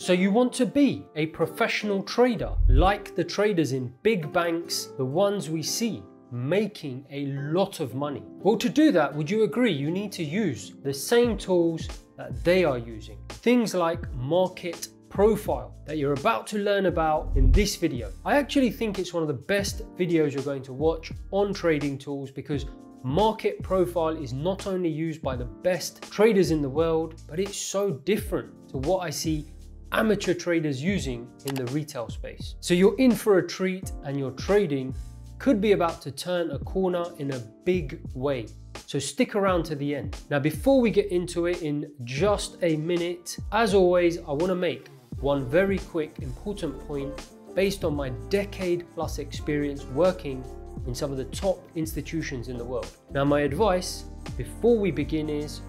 So you want to be a professional trader, like the traders in big banks, the ones we see making a lot of money. Well, to do that, would you agree you need to use the same tools that they are using? Things like market profile that you're about to learn about in this video. I actually think it's one of the best videos you're going to watch on trading tools because market profile is not only used by the best traders in the world, but it's so different to what I see amateur traders using in the retail space. So you're in for a treat and your trading could be about to turn a corner in a big way. So stick around to the end. Now, before we get into it in just a minute, as always, I wanna make one very quick important point based on my decade plus experience working in some of the top institutions in the world. Now, my advice before we begin is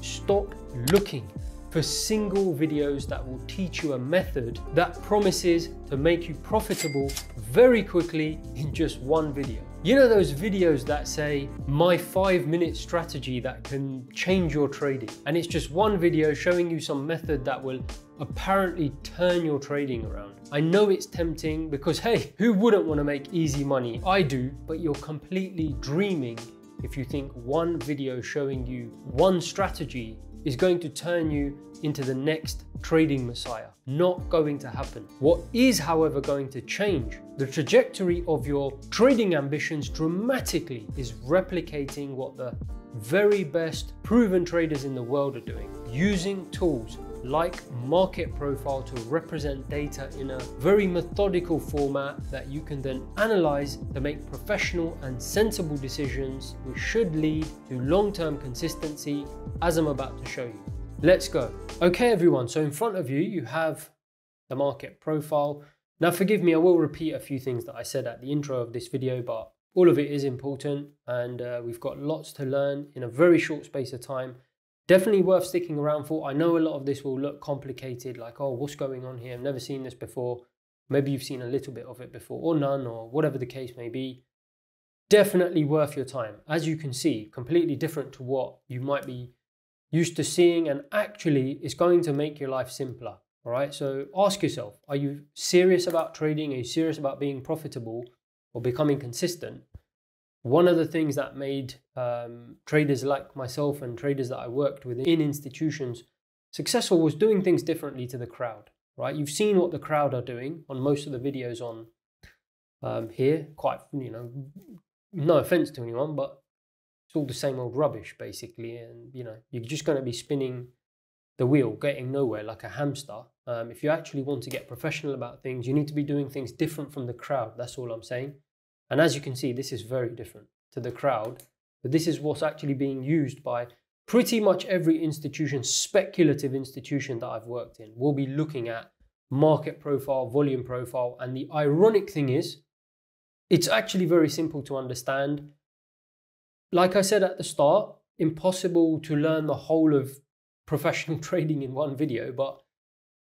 stop looking for single videos that will teach you a method that promises to make you profitable very quickly in just one video. You know those videos that say, my five minute strategy that can change your trading. And it's just one video showing you some method that will apparently turn your trading around. I know it's tempting because hey, who wouldn't want to make easy money? I do, but you're completely dreaming if you think one video showing you one strategy is going to turn you into the next trading messiah. Not going to happen. What is, however, going to change the trajectory of your trading ambitions dramatically is replicating what the very best proven traders in the world are doing, using tools like market profile to represent data in a very methodical format that you can then analyze to make professional and sensible decisions which should lead to long-term consistency as I'm about to show you. Let's go. Okay everyone, so in front of you, you have the market profile. Now forgive me, I will repeat a few things that I said at the intro of this video, but all of it is important and uh, we've got lots to learn in a very short space of time. Definitely worth sticking around for. I know a lot of this will look complicated, like, oh, what's going on here? I've never seen this before. Maybe you've seen a little bit of it before, or none, or whatever the case may be. Definitely worth your time. As you can see, completely different to what you might be used to seeing, and actually, it's going to make your life simpler. All right, so ask yourself are you serious about trading? Are you serious about being profitable or becoming consistent? One of the things that made um, traders like myself and traders that I worked with in institutions successful was doing things differently to the crowd, right? You've seen what the crowd are doing on most of the videos on um, here. Quite, you know, no offense to anyone, but it's all the same old rubbish basically. And, you know, you're just going to be spinning the wheel, getting nowhere like a hamster. Um, if you actually want to get professional about things, you need to be doing things different from the crowd. That's all I'm saying. And as you can see, this is very different to the crowd, but this is what's actually being used by pretty much every institution, speculative institution that I've worked in. We'll be looking at market profile, volume profile. And the ironic thing is, it's actually very simple to understand. Like I said at the start, impossible to learn the whole of professional trading in one video, but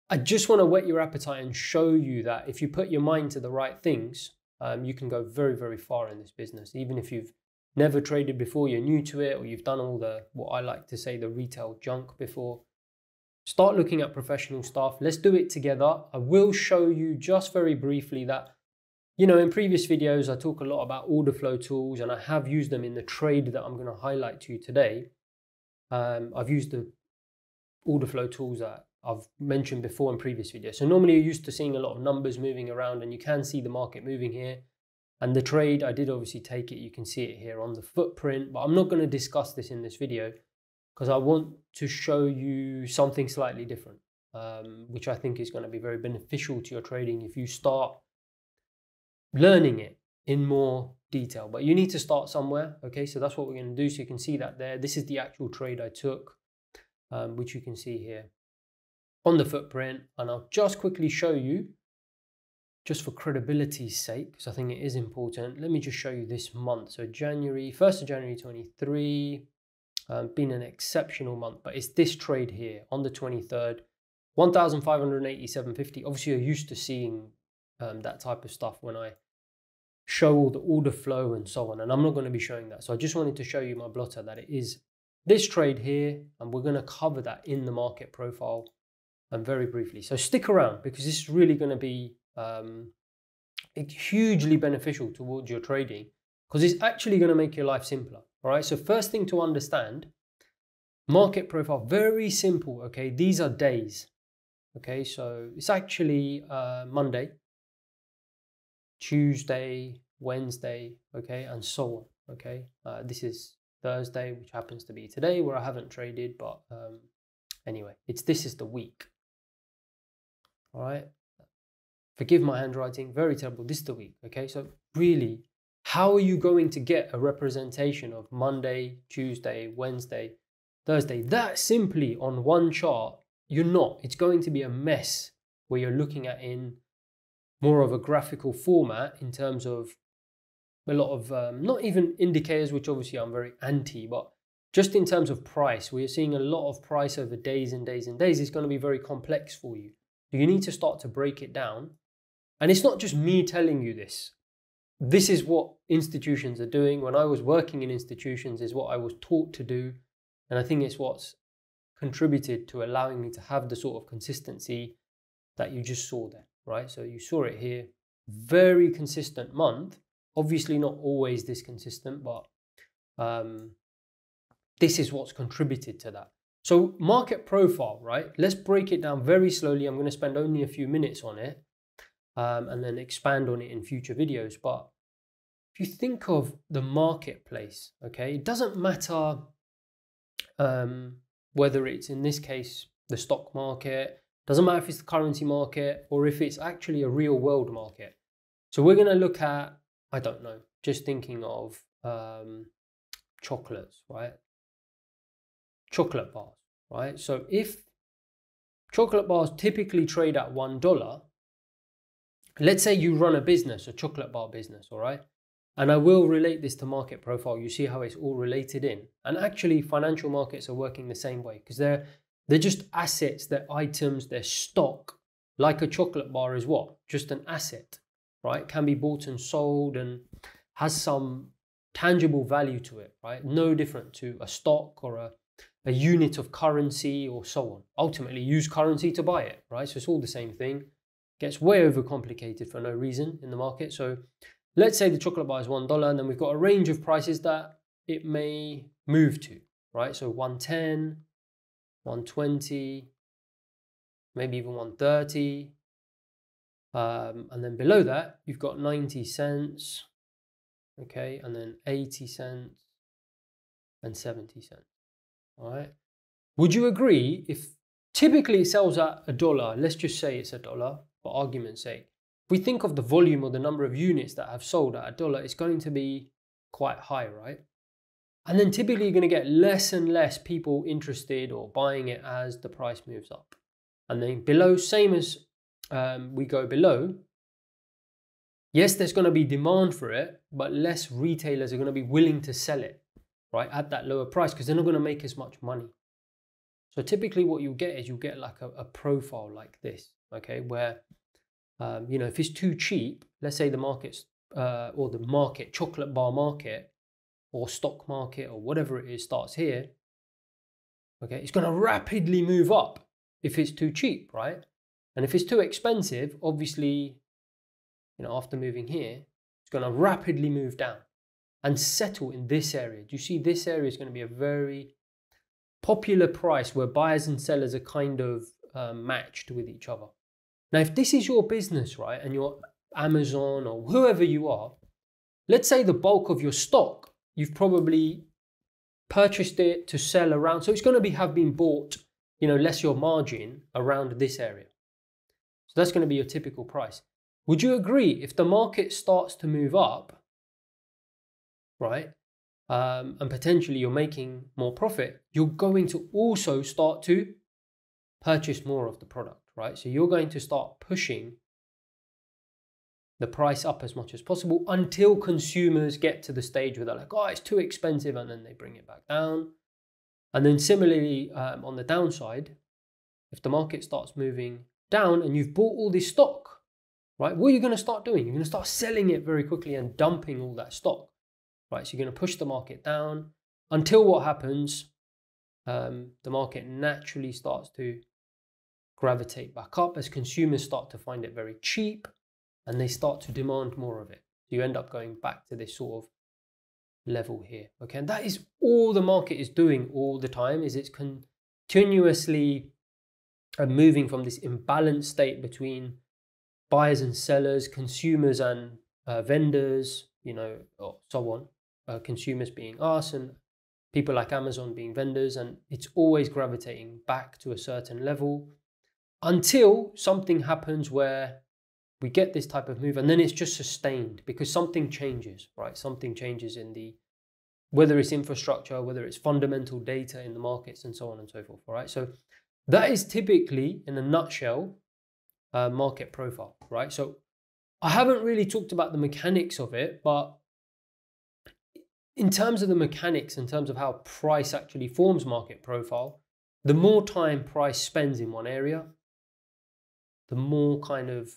I just want to whet your appetite and show you that if you put your mind to the right things, um, you can go very, very far in this business. Even if you've never traded before, you're new to it, or you've done all the, what I like to say, the retail junk before, start looking at professional stuff. Let's do it together. I will show you just very briefly that, you know, in previous videos, I talk a lot about order flow tools and I have used them in the trade that I'm going to highlight to you today. Um, I've used the order flow tools that I've mentioned before in previous videos. So normally you're used to seeing a lot of numbers moving around and you can see the market moving here. And the trade, I did obviously take it, you can see it here on the footprint, but I'm not going to discuss this in this video because I want to show you something slightly different, um, which I think is going to be very beneficial to your trading if you start learning it in more detail. But you need to start somewhere, okay? So that's what we're going to do. So you can see that there. This is the actual trade I took, um, which you can see here on the footprint and I'll just quickly show you just for credibility's sake because I think it is important let me just show you this month. So January 1st of January 23 um, been an exceptional month but it's this trade here on the 23rd 1587.50 obviously you're used to seeing um, that type of stuff when I show all the order flow and so on and I'm not going to be showing that. So I just wanted to show you my blotter that it is this trade here and we're going to cover that in the market profile and very briefly. So stick around because this is really going to be um, hugely beneficial towards your trading because it's actually going to make your life simpler. All right. So first thing to understand, market profile, very simple. Okay. These are days. Okay. So it's actually uh, Monday, Tuesday, Wednesday, okay, and so on. Okay. Uh, this is Thursday, which happens to be today where I haven't traded, but um, anyway, it's this is the week. All right. Forgive my handwriting, very terrible. This is the week. Okay. So really how are you going to get a representation of Monday, Tuesday, Wednesday, Thursday? That simply on one chart, you're not. It's going to be a mess where you're looking at in more of a graphical format in terms of a lot of um, not even indicators, which obviously I'm very anti, but just in terms of price, we're seeing a lot of price over days and days and days. It's going to be very complex for you. You need to start to break it down. And it's not just me telling you this this is what institutions are doing. When I was working in institutions, is what I was taught to do. And I think it's what's contributed to allowing me to have the sort of consistency that you just saw there, right? So you saw it here, very consistent month. Obviously, not always this consistent, but um, this is what's contributed to that. So, market profile, right? Let's break it down very slowly. I'm going to spend only a few minutes on it um, and then expand on it in future videos. But if you think of the marketplace, okay, it doesn't matter um, whether it's in this case the stock market, doesn't matter if it's the currency market or if it's actually a real world market. So we're going to look at, I don't know, just thinking of um, chocolates, right? Chocolate bars, right? So if chocolate bars typically trade at $1, let's say you run a business, a chocolate bar business, all right? And I will relate this to market profile. You see how it's all related in. And actually, financial markets are working the same way because they're they're just assets, they're items, they're stock. Like a chocolate bar is what? Just an asset, right? Can be bought and sold and has some tangible value to it, right? No different to a stock or a, a unit of currency or so on. Ultimately, use currency to buy it, right? So it's all the same thing gets way overcomplicated for no reason in the market. So let's say the chocolate bar is $1 and then we've got a range of prices that it may move to, right? So 110, 120, maybe even 130. Um, and then below that, you've got 90 cents, okay, and then 80 cents and 70 cents, all right? Would you agree if typically it sells at a dollar, let's just say it's a dollar, for argument's sake, if we think of the volume or the number of units that have sold at a dollar, it's going to be quite high, right? And then typically you're going to get less and less people interested or buying it as the price moves up. And then below, same as um, we go below, yes, there's going to be demand for it, but less retailers are going to be willing to sell it, right, at that lower price because they're not going to make as much money. So typically what you'll get is you'll get like a, a profile like this, okay, where um, you know, if it's too cheap, let's say the market's uh, or the market, chocolate bar market, or stock market, or whatever it is, starts here. Okay, it's going to rapidly move up if it's too cheap, right? And if it's too expensive, obviously, you know, after moving here, it's going to rapidly move down and settle in this area. Do you see this area is going to be a very popular price where buyers and sellers are kind of uh, matched with each other. Now, if this is your business, right, and you're Amazon or whoever you are, let's say the bulk of your stock, you've probably purchased it to sell around. So it's going to be have been bought, you know, less your margin around this area. So that's going to be your typical price. Would you agree if the market starts to move up, right, um, and potentially you're making more profit, you're going to also start to purchase more of the product right? So you're going to start pushing the price up as much as possible until consumers get to the stage where they're like, oh, it's too expensive, and then they bring it back down. And then similarly, um, on the downside, if the market starts moving down and you've bought all this stock, right, what are you going to start doing? You're going to start selling it very quickly and dumping all that stock, right? So you're going to push the market down until what happens? Um, the market naturally starts to gravitate back up as consumers start to find it very cheap and they start to demand more of it. You end up going back to this sort of level here. Okay, and that is all the market is doing all the time is it's continuously uh, moving from this imbalanced state between buyers and sellers, consumers and uh, vendors, you know, or so on. Uh, consumers being us and people like Amazon being vendors, and it's always gravitating back to a certain level until something happens where we get this type of move and then it's just sustained because something changes, right? Something changes in the whether it's infrastructure, whether it's fundamental data in the markets, and so on and so forth. Right. So that is typically, in a nutshell, a market profile, right? So I haven't really talked about the mechanics of it, but in terms of the mechanics, in terms of how price actually forms market profile, the more time price spends in one area, the more kind of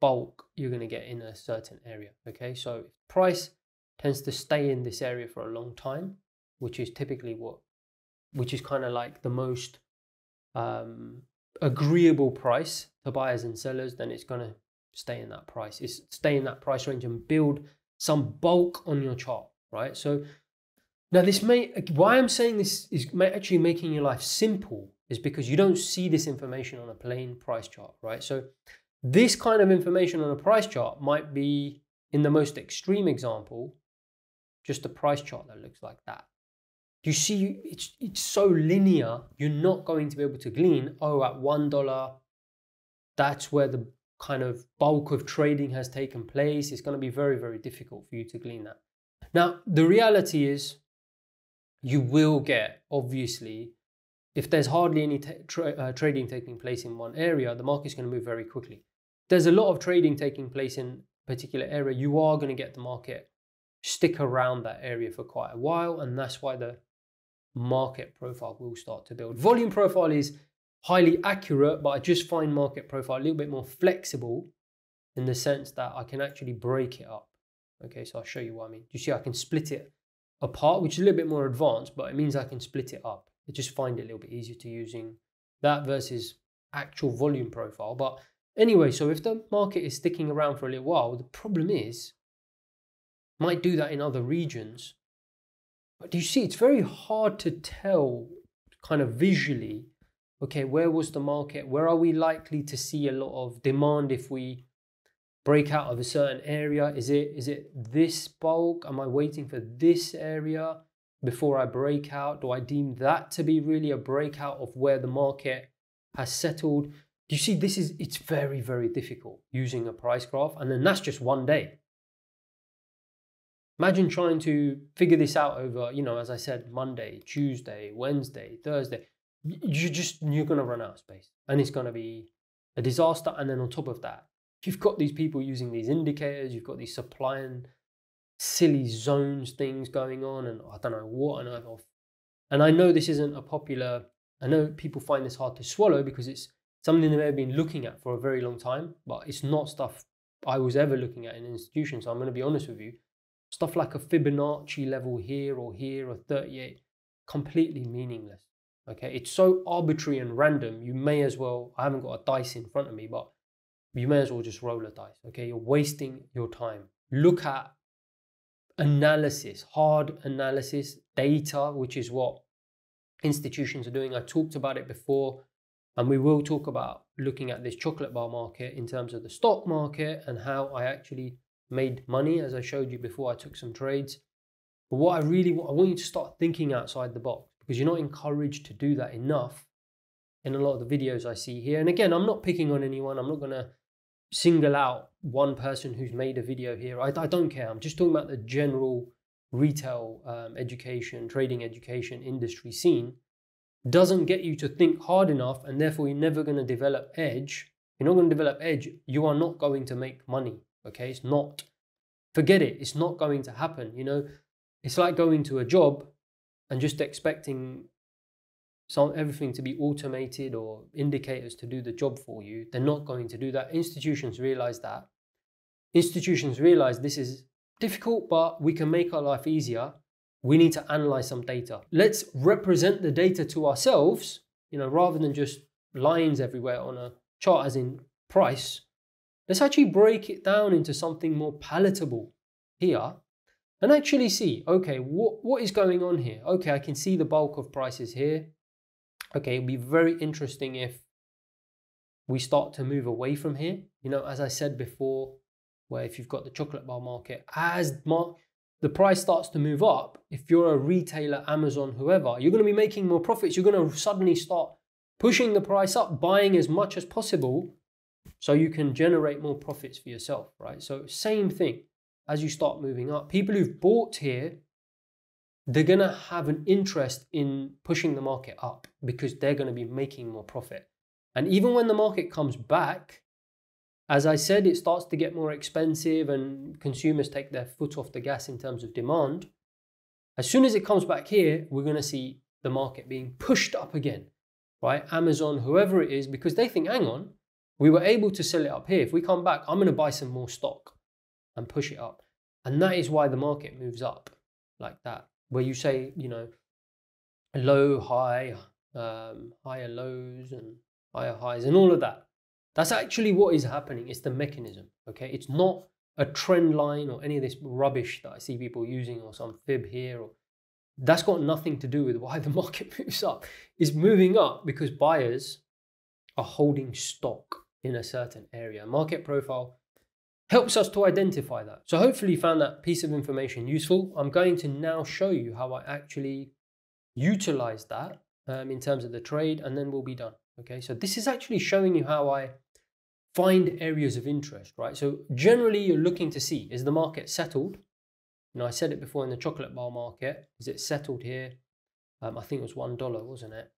bulk you're going to get in a certain area. Okay, so price tends to stay in this area for a long time, which is typically what, which is kind of like the most um, agreeable price to buyers and sellers, then it's going to stay in that price. is stay in that price range and build some bulk on your chart, right? So now this may, why I'm saying this is actually making your life simple is because you don't see this information on a plain price chart, right? So this kind of information on a price chart might be, in the most extreme example, just a price chart that looks like that. You see, it's, it's so linear, you're not going to be able to glean, oh, at $1, that's where the kind of bulk of trading has taken place. It's going to be very, very difficult for you to glean that. Now, the reality is, you will get, obviously, if there's hardly any tra uh, trading taking place in one area, the market's going to move very quickly. There's a lot of trading taking place in a particular area, you are going to get the market stick around that area for quite a while, and that's why the market profile will start to build. Volume profile is highly accurate, but I just find market profile a little bit more flexible in the sense that I can actually break it up. Okay, so I'll show you what I mean. You see, I can split it apart, which is a little bit more advanced, but it means I can split it up. I just find it a little bit easier to using that versus actual volume profile. But anyway, so if the market is sticking around for a little while, the problem is, might do that in other regions. But do you see, it's very hard to tell kind of visually, okay, where was the market? Where are we likely to see a lot of demand if we break out of a certain area? Is it is it this bulk? Am I waiting for this area? before I break out? Do I deem that to be really a breakout of where the market has settled? You see this is it's very, very difficult using a price graph, and then that's just one day. Imagine trying to figure this out over, you know, as I said, Monday, Tuesday, Wednesday, Thursday. You just you're gonna run out of space. And it's gonna be a disaster. And then on top of that, you've got these people using these indicators, you've got these supply and silly zones things going on and I don't know what on earth. And I know this isn't a popular, I know people find this hard to swallow because it's something they've been looking at for a very long time, but it's not stuff I was ever looking at in institutions. So I'm going to be honest with you. Stuff like a Fibonacci level here or here or 38, completely meaningless. Okay, it's so arbitrary and random. You may as well, I haven't got a dice in front of me, but you may as well just roll a dice. Okay, you're wasting your time. Look at analysis, hard analysis, data, which is what institutions are doing. I talked about it before, and we will talk about looking at this chocolate bar market in terms of the stock market and how I actually made money, as I showed you before. I took some trades. But what I really want, I want you to start thinking outside the box because you're not encouraged to do that enough in a lot of the videos I see here. And again, I'm not picking on anyone. I'm not going to single out one person who's made a video here. I, I don't care. I'm just talking about the general retail um, education, trading education industry scene. Doesn't get you to think hard enough, and therefore you're never going to develop edge. You're not going to develop edge. You are not going to make money. Okay, it's not. Forget it. It's not going to happen. You know, it's like going to a job and just expecting some everything to be automated or indicators to do the job for you they're not going to do that. Institutions realize that. Institutions realize this is difficult but we can make our life easier. We need to analyze some data. Let's represent the data to ourselves you know rather than just lines everywhere on a chart as in price, let's actually break it down into something more palatable here and actually see, okay, what, what is going on here? Okay, I can see the bulk of prices here. Okay, it'll be very interesting if we start to move away from here. You know, as I said before, where if you've got the chocolate bar market, as mar- the price starts to move up, if you're a retailer, Amazon, whoever, you're going to be making more profits. You're going to suddenly start pushing the price up, buying as much as possible so you can generate more profits for yourself, right? So, same thing as you start moving up. People who've bought here, they're going to have an interest in pushing the market up because they're going to be making more profit. And even when the market comes back, as I said, it starts to get more expensive and consumers take their foot off the gas in terms of demand. As soon as it comes back here, we're going to see the market being pushed up again, right? Amazon, whoever it is, because they think, hang on, we were able to sell it up here. If we come back, I'm going to buy some more stock and push it up. And that is why the market moves up like that, where you say, you know, low, high, um, higher lows and higher highs and all of that. That's actually what is happening. It's the mechanism, okay? It's not a trend line or any of this rubbish that I see people using or some fib here or that's got nothing to do with why the market moves up. It's moving up because buyers are holding stock in a certain area. Market profile helps us to identify that. So hopefully you found that piece of information useful. I'm going to now show you how I actually utilize that um, in terms of the trade and then we'll be done. Okay, so this is actually showing you how I find areas of interest, right? So generally you're looking to see, is the market settled? You know, I said it before in the chocolate bar market, is it settled here? Um, I think it was $1, wasn't it?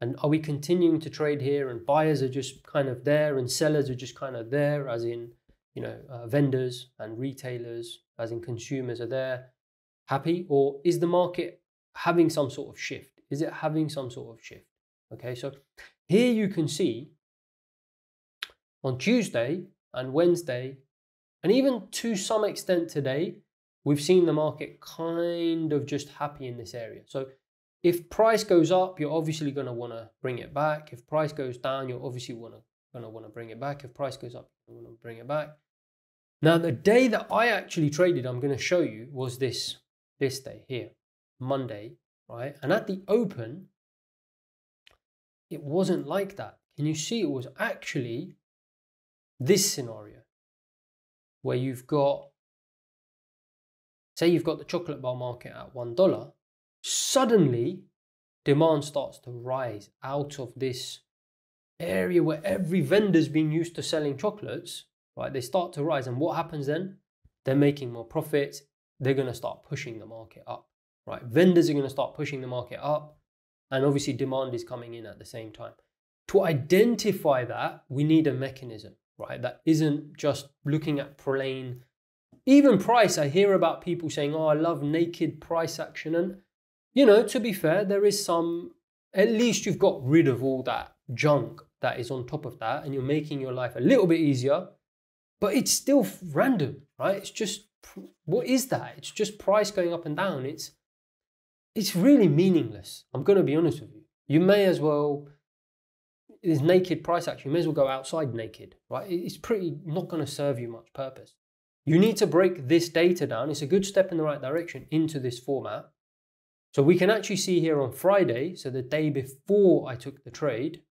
And are we continuing to trade here and buyers are just kind of there and sellers are just kind of there as in you know, uh, vendors and retailers, as in consumers, are there happy, or is the market having some sort of shift? Is it having some sort of shift? Okay, so here you can see on Tuesday and Wednesday, and even to some extent today, we've seen the market kind of just happy in this area. So if price goes up, you're obviously going to want to bring it back. If price goes down, you're obviously want to going to want to bring it back. If price goes up, you want to bring it back. Now, the day that I actually traded, I'm going to show you, was this, this day here, Monday, right? And at the open, it wasn't like that. Can you see it was actually this scenario where you've got, say you've got the chocolate bar market at $1, suddenly demand starts to rise out of this area where every vendor's been used to selling chocolates right? They start to rise. And what happens then? They're making more profits. They're going to start pushing the market up, right? Vendors are going to start pushing the market up. And obviously, demand is coming in at the same time. To identify that, we need a mechanism, right? That isn't just looking at plain, even price. I hear about people saying, oh, I love naked price action. And, you know, to be fair, there is some, at least you've got rid of all that junk that is on top of that and you're making your life a little bit easier but it's still random, right? It's just what is that? It's just price going up and down. It's it's really meaningless. I'm going to be honest with you. You may as well this naked price action. You may as well go outside naked, right? It's pretty not going to serve you much purpose. You need to break this data down. It's a good step in the right direction into this format. So we can actually see here on Friday, so the day before I took the trade.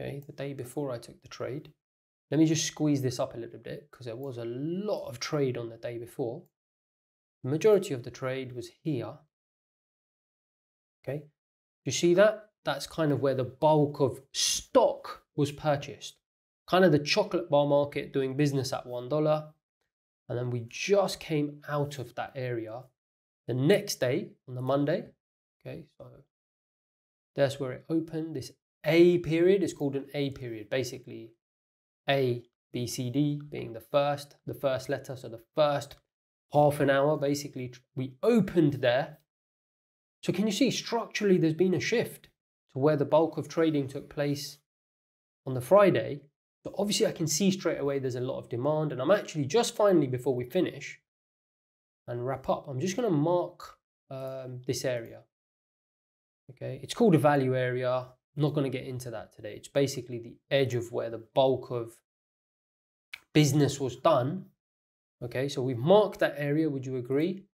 Okay, the day before I took the trade. Let me just squeeze this up a little bit because there was a lot of trade on the day before. The majority of the trade was here. Okay, you see that? That's kind of where the bulk of stock was purchased. Kind of the chocolate bar market doing business at $1. And then we just came out of that area the next day on the Monday. Okay, so that's where it opened. This A period is called an A period. Basically, a, B, C, D being the first, the first letter. So the first half an hour, basically, we opened there. So can you see structurally there's been a shift to where the bulk of trading took place on the Friday. So obviously I can see straight away there's a lot of demand and I'm actually just finally before we finish and wrap up, I'm just going to mark um, this area. Okay, it's called a value area. I'm not going to get into that today. It's basically the edge of where the bulk of business was done. Okay, so we've marked that area, would you agree?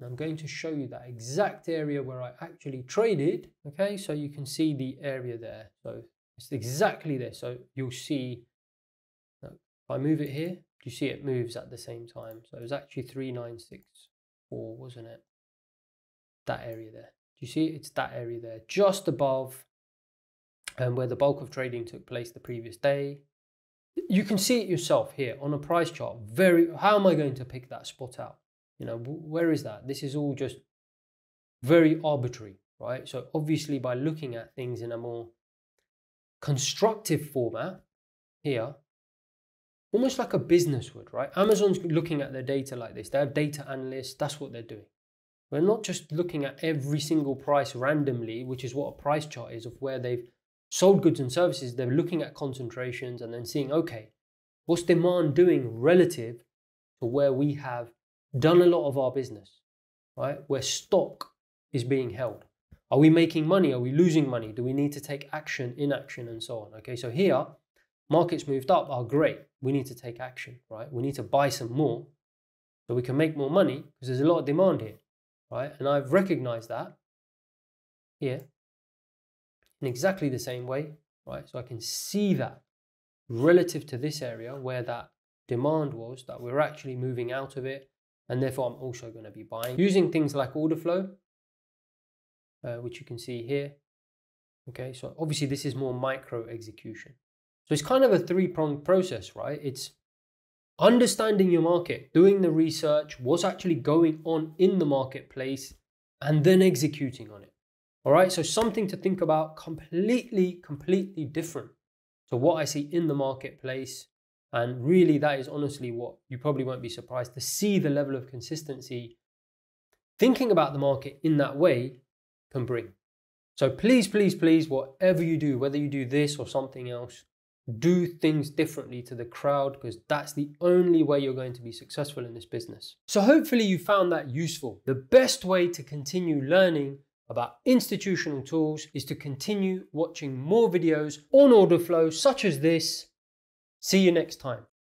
And I'm going to show you that exact area where I actually traded. Okay, so you can see the area there. So it's exactly there. So you'll see, if I move it here, do you see it moves at the same time? So it was actually 3964, wasn't it? That area there. Do you see it? It's that area there, just above um, where the bulk of trading took place the previous day. You can see it yourself here on a price chart. Very, how am I going to pick that spot out? You know, where is that? This is all just very arbitrary, right? So obviously by looking at things in a more constructive format here, almost like a business would, right? Amazon's looking at their data like this. They have data analysts, that's what they're doing. We're not just looking at every single price randomly, which is what a price chart is of where they've sold goods and services. They're looking at concentrations and then seeing, okay, what's demand doing relative to where we have done a lot of our business, right? Where stock is being held. Are we making money? Are we losing money? Do we need to take action, inaction, and so on? Okay, so here, markets moved up are great. We need to take action, right? We need to buy some more so we can make more money because there's a lot of demand here, right? And I've recognized that here in exactly the same way, right? So I can see that relative to this area where that demand was, that we're actually moving out of it and therefore I'm also going to be buying using things like order flow, uh, which you can see here. Okay, so obviously this is more micro execution. So it's kind of a three pronged process, right? It's understanding your market, doing the research, what's actually going on in the marketplace, and then executing on it. All right, so something to think about completely, completely different to what I see in the marketplace and really, that is honestly what you probably won't be surprised to see the level of consistency. Thinking about the market in that way can bring. So please, please, please, whatever you do, whether you do this or something else, do things differently to the crowd because that's the only way you're going to be successful in this business. So hopefully you found that useful. The best way to continue learning about institutional tools is to continue watching more videos on order flow such as this See you next time.